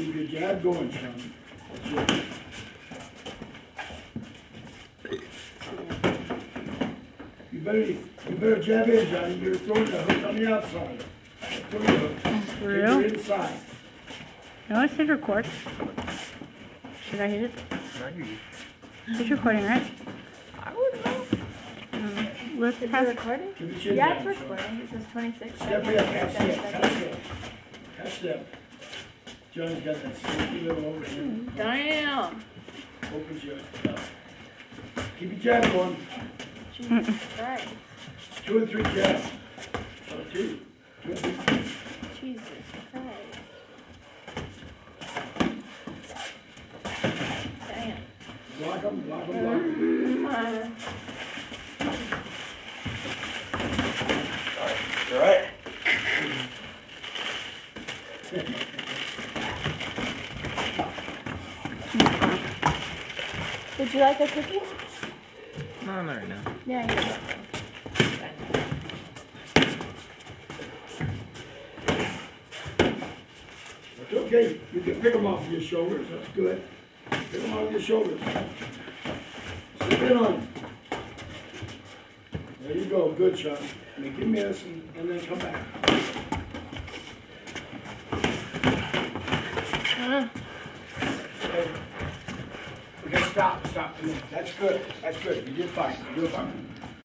Keep your jab going, Sean. That's it. You better, you better jab in, Johnny. You're throwing the hook on the outside. Throw the hook. For Take real? her inside. No, it's hit record. Should I hit it? It's recording, right? I wouldn't know. Um, let's Is it have. recording? Keep your Yeah, it's recording. It says twenty-six Step seconds. in, half step, half step. Half step. Johnny's got that sneaky little overhand. Damn. Opens you up. Keep your jab going. Jesus Christ. Two and three jabs. So two. Two and three. Jesus Christ. Damn. Block them, block them, block 'em. Uh, You're right. Would you like a cookie? No, not right now. Yeah, yeah. It's okay, you can pick them off your shoulders, that's good. Pick them off your shoulders. Slip in on 'em. There you go, good shot. Make him miss and, and then come back. Uh-huh. Okay. Okay, stop, stop, that's good, that's good, you did fine, you did fine.